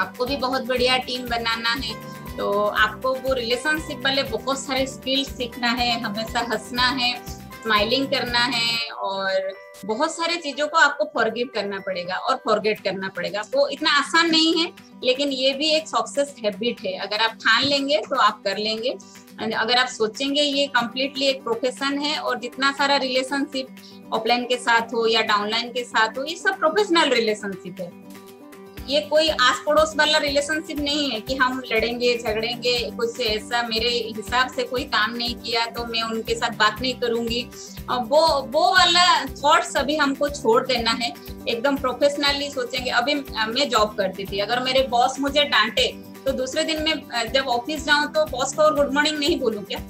Speaker 2: आपको भी बहुत बढ़िया टीम बनाना है। तो आपको वो रिलेशनशिप वाले बहुत सारे स्किल्स सीखना है, हमेशा हंसना है स्माइलिंग करना है और बहुत सारे चीज़ों को आपको फॉरगिव करना पड़ेगा और फॉरगेट करना पड़ेगा। वो इतना आसान नहीं है, लेकिन ये भी एक सक्सेस हैबिट है। अगर आप ठान लेंगे तो आप कर लेंगे। अगर आप सोचेंगे ये कम्प्लीटली एक प्रोफेशन है और जितना सारा रिलेशनशिप ऑफलाइन के साथ हो या डाउनलाइन के साथ हो, ये सब प्रोफेशनल रिलेशनशिप है। ये कोई आस पड़ोस वाला रिलेशनशिप नहीं है कि हम लड़ेंगे, झगड़ेंगे, कुछ ऐसा मेरे हिसाब से कोई काम नहीं किया तो मैं उनके साथ बात नहीं करूँगी। वो वो वाला थॉट्स अभी हमको छोड़ देना है। एकदम प्रोफेशनली सोचेंगे, अभी मैं जॉब करती थी। अगर मेरे बॉस मुझे डांटे तो दूसरे दिन में जब ऑफ़िस जाऊँ तो बॉस को गुड मॉर्निंग नहीं बोलूँ क्या?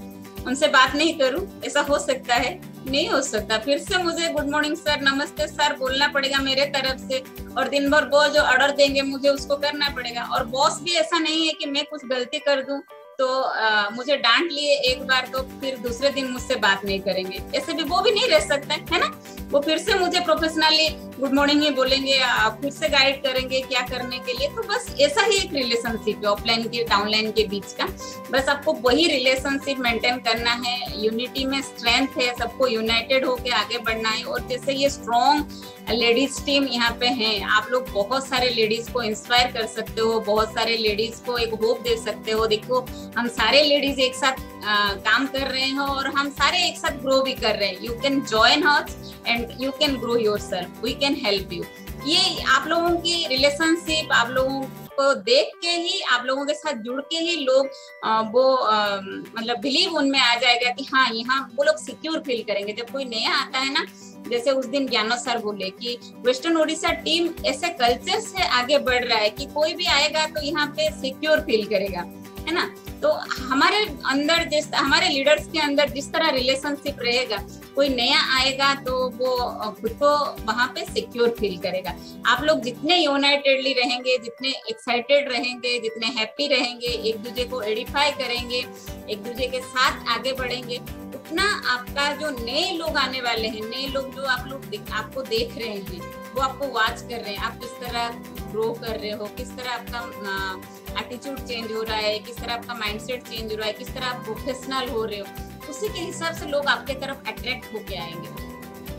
Speaker 2: उनसे बात नहीं करूँ? ऐसा हो सकता है? नहीं हो सकता। फिर से मुझे गुड मॉर्निंग सर नमस्ते सर बोलना पड़ेगा मेरे तरफ़ से। और दिन भर वो जो ऑर्डर देंगे, मुझे उसको करना पड़ेगा। और बॉस भी ऐसा नहीं है कि मैं कुछ गलती कर दूँ। तो आ, मुझे डांट लिए एक बार तो फिर दूसरे दिन मुझसे बात नहीं करेंगे। ऐसे भी वो भी नहीं रह सकता है ना? वो फिर से मुझे प्रोफेशनली गुड मॉर्निंग ही बोलेंगे फिर से गाइड करेंगे क्या करने के लिए। तो बस ऐसा ही एक रिलेशनशिप है ऑफलाइन के डाउनलाइन के बीच का। बस आपको वही रिलेशनशिप मेंटेन करना है। यूनिटी में स्ट्रेंथ है सबको यूनाइटेड होके आगे बढ़ना है। और जैसे ये स्ट्रॉन्ग लेडीज़ टीम यहाँ पे है आप लोग बहुत सारे लेडीज़ को इंस्पायर कर सकते हो बहुत सारे लेडीज़ को एक होप दे सकते हो। देखो हम सारे लेडीज़ एक साथ आ, काम कर रहे हैं और हम सारे एक साथ ग्रो भी कर रहे हैं। You can join hers and you can grow yourself we can help you ये आप लोगों की रिलेशनशिप आप लोगों को देख के ही आप लोगों के साथ जुड़ के ही लोग आ, वो आ, मतलब बिलीव उनमें आ जाएगा कि हाँ यहाँ वो लोग सिक्योर फील करेंगे। जब कोई नया आता है ना जैसे उस दिन ज्ञानो सर बोले कि वेस्टर्न ओडिशा टीम ऐसे कल्चर से आगे बढ़ रहा है कि कोई भी आएगा तो यहाँ पे सिक्योर फील करेगा है ना? तो हमारे अंदर जिस, हमारे लीडर्स के अंदर जिस तरह रिलेशनशिप रहेगा, कोई नया आएगा तो वो खुद को वहाँ पे सिक्योर फील करेगा। आप लोग जितने यूनाइटेडली रहेंगे, जितने एक्साइटेड रहेंगे, जितने हैप्पी रहेंगे, एक दूसरे को एडिफाई करेंगे, एक दूसरे के साथ आगे बढ़ेंगे, उतना आपका जो नए लोग आने वाले हैं, नए लोग जो आप लोग आपको देख रहे हैं वो आपको वॉच कर रहे हैं, आप किस तरह ग्रो कर रहे हो, किस तरह आपका एटीट्यूड चेंज हो रहा है, किस तरह आपका माइंडसेट चेंज हो रहा है, किस तरह आप प्रोफेशनल हो रहे हो, उसी के हिसाब से लोग आपके तरफ़ अट्रैक्ट होके आएँगे।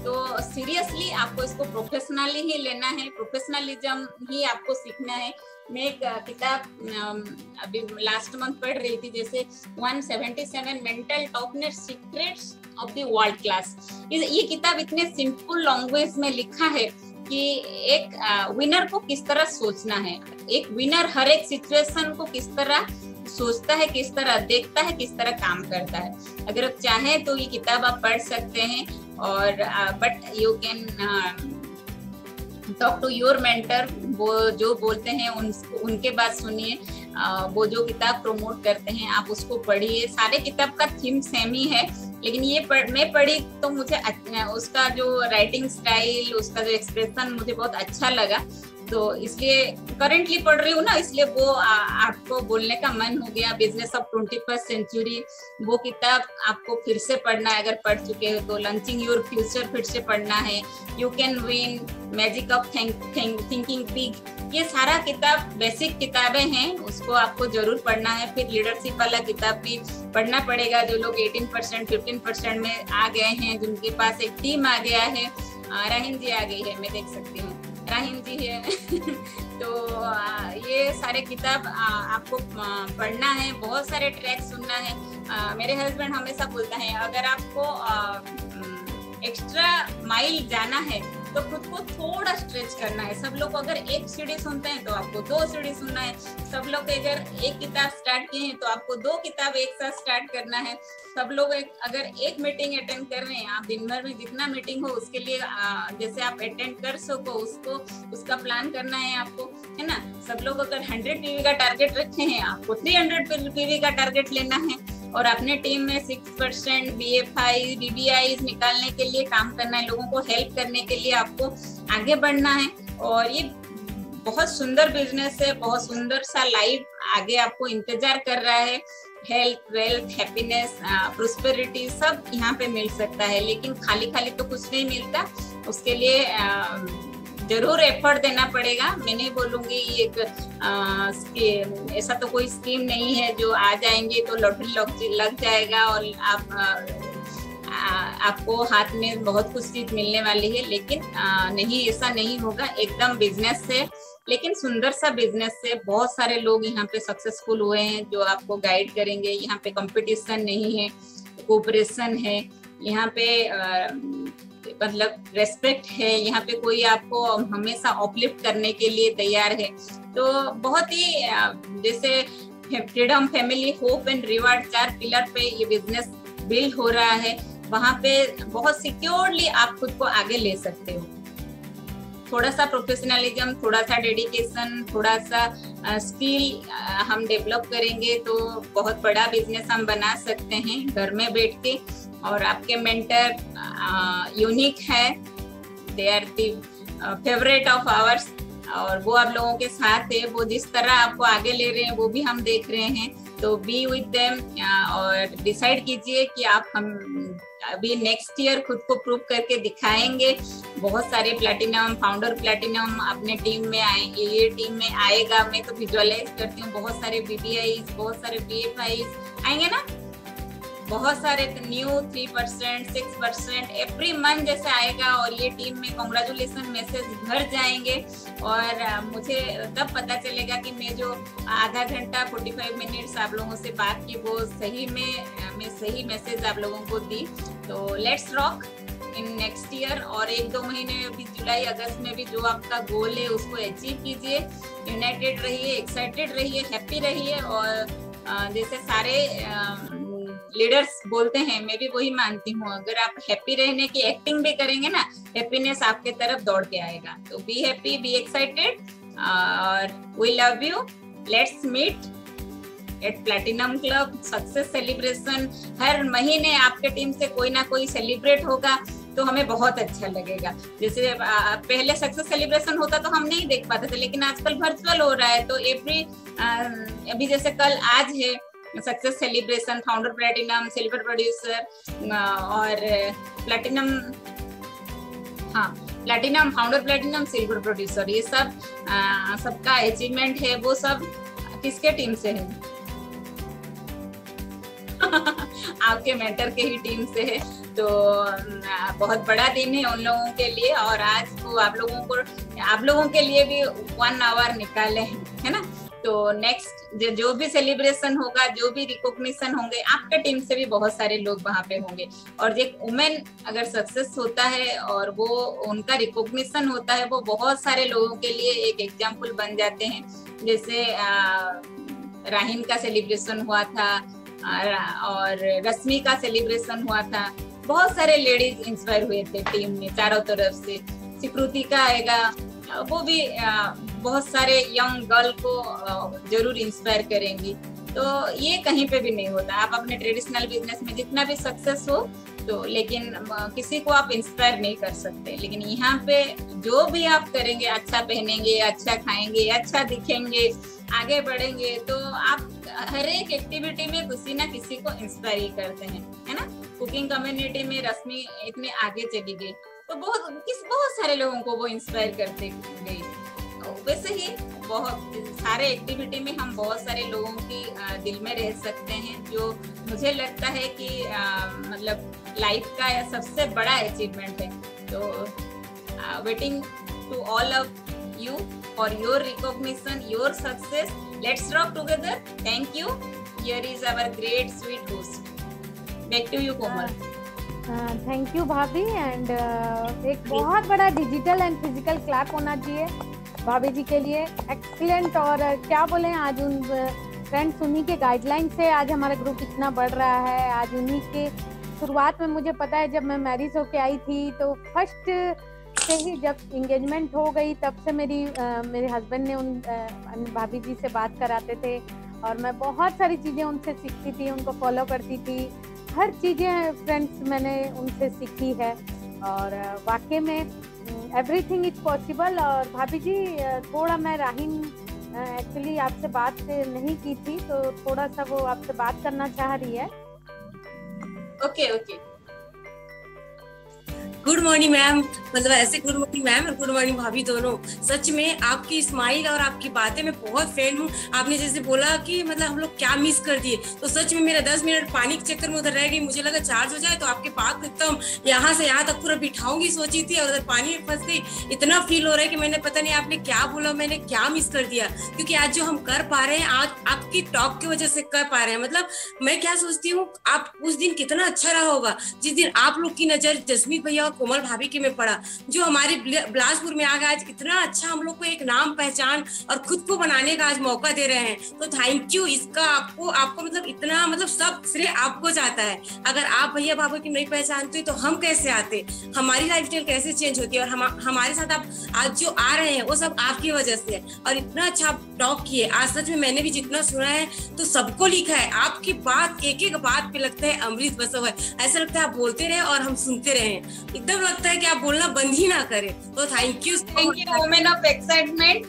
Speaker 2: तो सीरियसली आपको इसको प्रोफेशनली ही लेना है प्रोफेशनलिज्म ही आपको सीखना है। मैं एक किताब अभी लास्ट मंथ पढ़ रही थी, जैसे 177 mental toughness secrets of the world class ये किताब इतने सिंपल लैंग्वेज में लिखा है कि एक विनर को किस तरह सोचना है? एक विनर हर एक सिचुएशन को किस तरह सोचता है किस तरह देखता है किस तरह काम करता है? अगर आप चाहें तो ये किताब आप पढ़ सकते हैं और but you can talk to your mentor वो जो बोलते हैं उन, उनके बात सुनिए। वो जो किताब प्रमोट करते हैं आप उसको पढ़िए। सारे किताब का थीम सेम ही है। लेकिन ये पढ़, मैं पढ़ी तो मुझे उसका जो राइटिंग स्टाइल उसका जो एक्सप्रेशन मुझे बहुत अच्छा लगा। तो इसलिए करंटली पढ़ रही हूँ ना इसलिए वो आ, आपको बोलने का मन हो गया business of twenty first century वो किताब आपको फिर से पढ़ना है अगर पढ़ चुके हो तो लंचिंग योर फ्यूचर फिर से पढ़ना है you can win magic of thinking big ये सारा किताब बेसिक किताबें हैं उसको आपको ज़रूर पढ़ना है फिर लीडरशिप वाला किताब भी पढ़ना पड़ेगा जो लोग 18 परसेंट फिफ्टीन परसेंट में आ गए हैं जिनके पास एक टीम आ गया है राहिन जी आ गई है मैं देख सकती हूँ। राहिम जी है। तो ये सारे किताब आपको पढ़ना है। बहुत सारे ट्रैक सुनना है। मेरे हस्बैंड हमेशा बोलता है, अगर आपको एक्स्ट्रा माइल जाना है तो खुद को थोड़ा स्ट्रेच करना है। सब लोग अगर एक सीढ़ी सुनते हैं तो आपको दो सीढ़ी सुनना है। सब लोग अगर एक किताब स्टार्ट किए हैं तो आपको दो किताब एक साथ स्टार्ट करना है। सब लोग एक अगर एक मीटिंग अटेंड कर रहे हैं आप दिन भर में जितना मीटिंग हो उसके लिए आ, जैसे आप अटेंड कर सको उसको उसका प्लान करना है आपको है ना? सब लोग अगर हंड्रेड पीवी का टारगेट रखे हैं आपको थ्री हंड्रेड पीवी का टारगेट लेना है और अपने टीम में सिक्स परसेंट बी एफ़ निकालने के लिए काम करना है लोगों को हेल्प करने के लिए आपको आगे बढ़ना है। और ये बहुत सुंदर बिज़नेस है बहुत सुंदर सा लाइफ आगे आपको इंतज़ार कर रहा है। हेल्थ वेल्थ हैप्पीनेस प्रोस्पेरिटी सब यहाँ पे मिल सकता है लेकिन खाली खाली तो कुछ नहीं मिलता। उसके लिए uh, ज़रूर एफर्ट देना पड़ेगा। मैं नहीं बोलूँगी एक ऐसा तो कोई स्कीम नहीं है जो आ जाएँगे तो लॉटरी लग जाएगा और आप आ, आपको हाथ में बहुत कुछ चीज़ मिलने वाली है लेकिन आ, नहीं ऐसा नहीं होगा। एकदम बिज़नेस से लेकिन सुंदर सा बिज़नेस से बहुत सारे लोग यहाँ पे सक्सेसफुल हुए हैं जो आपको गाइड करेंगे। यहाँ पे कंपटीशन नहीं है कोऑपरेशन है। यहाँ पे आ, मतलब रेस्पेक्ट है, यहाँ पे कोई आपको हमेशा ऑपलिफ्ट करने के लिए तैयार है। तो बहुत ही जैसे freedom family hope and reward चार पिलर पे ये बिज़नेस बिल्ड हो रहा है। वहाँ पे बहुत सिक्योरली आप खुद को आगे ले सकते हो। थोड़ा सा प्रोफेशनलिज्म थोड़ा सा डेडिकेशन थोड़ा सा स्किल हम डेवलप करेंगे तो बहुत बड़ा बिज़नेस हम बना सकते हैं घर में बैठ के। और आपके मेंटर यूनिक है। They are the favourite of ours और वो आप लोगों के साथ है। वो जिस तरह आपको आगे ले रहे हैं, वो भी हम देख रहे हैं। तो बी विद देम और डिसाइड कीजिए कि आप हम अभी नेक्स्ट ईयर खुद को प्रूव करके दिखाएँगे। बहुत सारे प्लेटिनम फाउंडर प्लेटिनम अपने टीम में आएँगे, ये टीम में आएगा। मैं तो विजुअलाइज करती हूँ, बहुत सारे बीबीआई बहुत सारे बीएफआई आएँगे ना? बहुत सारे new three percent six percent every month जैसे आएगा और ये टीम में कॉन्ग्रेचुलेसन मैसेज घर जाएँगे। और मुझे तब पता चलेगा कि मैं जो आधा घंटा फोर्टी फाइव मिनट्स आप लोगों से बात की, वो सही में मैं सही मैसेज आप लोगों को दी। तो let's rock in next year और एक दो महीने अभी जुलाई, अगस्त में भी जो आपका गोल है उसको अचीव कीजिए। यूनाइटेड रहिए एक्साइटेड रहिए हैप्पी रहिए और जैसे सारे लीडर्स बोलते हैं, मैं भी वही मानती हूँ। अगर आप हैप्पी रहने की एक्टिंग भी करेंगे ना हैप्पीनेस आपके तरफ़ दौड़ के आएगा। तो बी हैप्पी बी एक्साइटेड और we love you let's meet at platinum club success celebration हर महीने आपके टीम से कोई ना कोई सेलिब्रेट होगा तो हमें बहुत अच्छा लगेगा। जैसे पहले सक्सेस सेलिब्रेशन होता तो हम नहीं देख पाते थे, लेकिन आजकल वर्चुअल हो रहा है तो एवरी अभी जैसे कल आज है success celebration founder platinum silver producer और प्लेटिनम हाँ platinum founder platinum silver producer ये सब सबका अचीवमेंट है, वो सब किसके टीम से है? आपके मेंटर के ही टीम से है। तो बहुत बड़ा दिन है उन लोगों के लिए, और आज वो आप लोगों को, आप लोगों के लिए भी वन आवर निकाले हैं, है ना? तो नेक्स्ट जो भी सेलिब्रेशन होगा, जो भी रिकॉग्निशन होंगे, आपके टीम से भी बहुत सारे लोग वहाँ पे होंगे। और एक वुमेन अगर सक्सेस होता है और वो उनका रिकॉग्निशन होता है, वो बहुत सारे लोगों के लिए एक एग्ज़ाम्पल बन जाते हैं। जैसे राहिन का सेलिब्रेशन हुआ था, और रश्मि का सेलिब्रेशन हुआ था। बहुत सारे लेडीज़ इंस्पायर हुए थे टीम में, चारों तरफ़ से। सिक्रुति का आएगा, वो भी बहुत सारे यंग गर्ल को ज़रूर इंस्पायर करेंगी। तो ये कहीं पे भी नहीं होता। आप अपने ट्रेडिशनल बिज़नेस में जितना भी सक्सेस हो तो लेकिन किसी को आप इंस्पायर नहीं कर सकते। लेकिन यहाँ पे जो भी आप करेंगे अच्छा पहनेंगे अच्छा खाएँगे अच्छा दिखेंगे, आगे बढ़ेंगे तो आप हर एक एक्टिविटी में किसी ना किसी को इंस्पायर ही करते हैं। है ना? कुकिंग कम्युनिटी में रश्मि इतने आगे चली गई। तो बहुत, किस, बहुत सारे लोगों को वो इंस्पायर करते गई। वैसे ही बहुत सारे एक्टिविटी में हम बहुत सारे लोगों की दिल में रह सकते हैं, जो मुझे लगता है कि मतलब लाइफ का सबसे बड़ा अचीवमेंट है। तो waiting to all of you for your recognition your success let's rock together thank you here is our great sweet host back to you Komal
Speaker 1: thank you भाभी एंड एक बहुत बड़ा डिजिटल एंड फ़िज़िकल क्लैप होना चाहिए। भाभी जी के लिए excellent और क्या बोले आज उन फ्रेंड्स उन्हीं के गाइडलाइन से आज हमारा ग्रुप इतना बढ़ रहा है आज उन्हीं के शुरुआत में मुझे पता है जब मैं मैरिज होके आई थी तो फ़र्स्ट से ही जब इंगेजमेंट हो गई तब से मेरी uh, मेरे हस्बैंड ने उन भाभी जी से बात कराते थे और मैं बहुत सारी चीज़ें उनसे सीखती थी उनको फॉलो करती थी। हर चीज़ें फ्रेंड्स मैंने उनसे सीखी है और वाकई में एवरीथिंग इज़ पॉसिबल और भाभी जी थोड़ा मैं राहिम एक्चुअली आपसे बात नहीं की थी तो थोड़ा सा वो आपसे बात करना चाह रही है।
Speaker 2: Okay okay, okay
Speaker 4: good morning ma'am मतलब ऐसे गुड मॉर्निंग मैम और गुड मॉर्निंग भाभी दोनों। सच में आपकी स्माइल और आपकी बातें मैं बहुत फ़ैन हूँ। आपने जैसे बोला कि मतलब हम लोग क्या मिस कर दिए। तो सच में मेरा दस मिनट पानी के चक्कर में उधर रह गई। मुझे लगा चार्ज हो जाए तो आपके पास एकदम यहाँ से यहाँ तक पूरा बिठाऊँगी, सोची थी और उधर पानी में फंस गई। इतना फील हो रहा है कि मैंने पता नहीं आपने क्या बोला, मैंने क्या मिस कर दिया। क्योंकि आज जो हम कर पा रहे हैं, आज आपकी टॉक की वजह से कर पा रहे हैं। मतलब मैं क्या सोचती हूँ, आप उस दिन कितना अच्छा रहा होगा। जिस दिन आप लोग की नज़र जसमीत भैया कोमल भाभी के में पड़ा, जो हमारे बिलासपुर में आ गया आज इतना अच्छा हम लोग को एक नाम, पहचान और खुद को बनाने का आज मौका दे रहे हैं। तो थैंक यू इसका आपको आपको मतलब इतना मतलब सब श्रेय आपको जाता है। अगर आप भैया भाभी की नहीं पहचानते तो हम कैसे आते? हमारी लाइफ स्टाइल कैसे चेंज होती है? और हम, हमारे साथ आप, आज जो आ रहे हैं, वो सब आपकी वजह से है। और इतना अच्छा आप टॉक किए। आज सच में मैंने भी जितना सुना है तो सबको लिखा है। आपकी बात एक एक बात पे लगता है, अमृत बसा है। ऐसा लगता है आप बोलते रहे और हम सुनते रहे एकदम लगता है कि आप बोलना बंद ही ना करें। तो thank you
Speaker 2: thank you women of excitement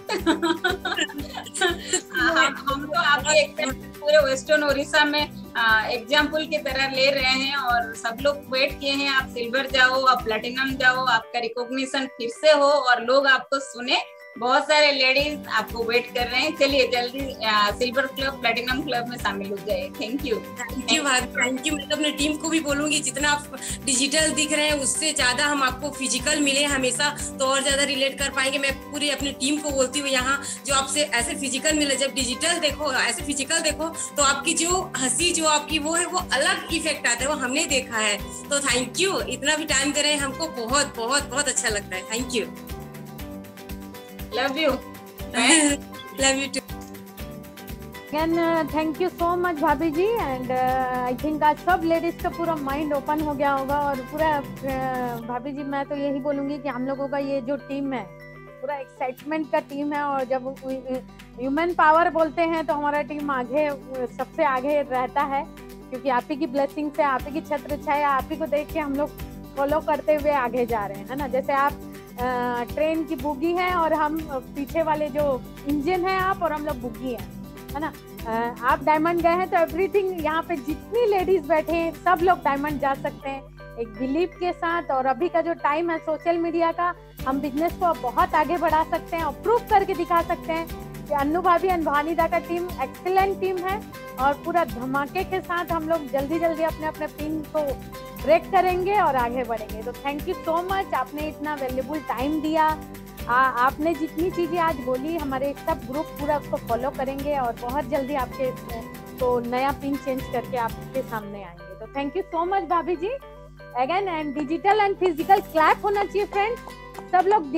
Speaker 2: हम तो आपके पूरे वेस्टर्न ओडिशा में एग्ज़ाम्पल की तरह ले रहे हैं और सब लोग वेट किए हैं। आप सिल्वर जाओ आप प्लेटिनम जाओ आपका रिकॉग्निशन फिर से हो और लोग आपको सुने। बहुत सारे लेडीज़ आपको वेट कर रहे हैं। चलिए जल्दी सिल्वर क्लब प्लेटिनम क्लब में शामिल हो जाए thank you
Speaker 4: thank you thank you मैं तो अपने टीम को भी बोलूँगी, जितना आप डिजिटल दिख रहे हैं, उससे ज़्यादा हम आपको फ़िज़िकल मिले हमेशा तो और ज़्यादा रिलेट कर पाएँगे। मैं पूरी अपनी टीम को बोलती हूँ यहाँ, जो आपसे ऐसे फ़िज़िकल मिले, जब डिजिटल देखो, ऐसे फ़िज़िकल देखो तो आपकी जो हँसी, जो आपकी वो है, वो अलग इफ़ेक्ट आता है, वो हमने देखा है। तो थैंक यू इतना भी टाइम दे रहे हैं हमको बहुत बहुत बहुत अच्छा लगता है। Thank you
Speaker 2: love you.
Speaker 4: Love you too.
Speaker 1: Again uh, thank you so much भाभी जी एंड आई थिंक आज सब लेडीज़ का पूरा माइंड ओपन हो गया होगा और पूरा uh, भाभी जी मैं तो यही बोलूँगी कि हम लोगों का ये जो टीम है पूरा एक्साइटमेंट का टीम है और जब ह्यूमन पावर बोलते हैं तो हमारा टीम आगे सबसे आगे रहता है क्योंकि आप ही की ब्लेसिंग से आप ही की छत्र छाया आप ही को देख के हम लोग फॉलो करते हुए आगे जा रहे हैं है ना? जैसे आप ट्रेन की बुगी है और हम पीछे वाले जो इंजन है आप और हम लोग बुगी हैं, है ना? आप डायमंड गए हैं तो एवरीथिंग यहाँ पे जितनी लेडीज़ बैठे हैं, सब लोग डायमंड जा सकते हैं। एक बिलीव के साथ और अभी का जो टाइम है सोशल मीडिया का, हम बिज़नेस को बहुत आगे बढ़ा सकते हैं और प्रूफ करके दिखा सकते हैं। कि भाभी एंड का टीम एक्सीलेंट टीम है और पूरा धमाके के साथ हम लोग जल्दी जल्दी अपने अपने टीम को ब्रेक करेंगे और आगे बढ़ेंगे। तो थैंक यू सो मच आपने इतना वैल्यूबल टाइम दिया। आ, आपने जितनी चीज़ें आज बोली हमारे सब ग्रुप पूरा उसको फॉलो करेंगे और बहुत जल्दी आपके तो नया पिन चेंज करके आपके सामने आएँगे। तो थैंक यू सो मच भाभी जी। Again and digital and physical clap होना चाहिए फ्रेंड्स सब लोग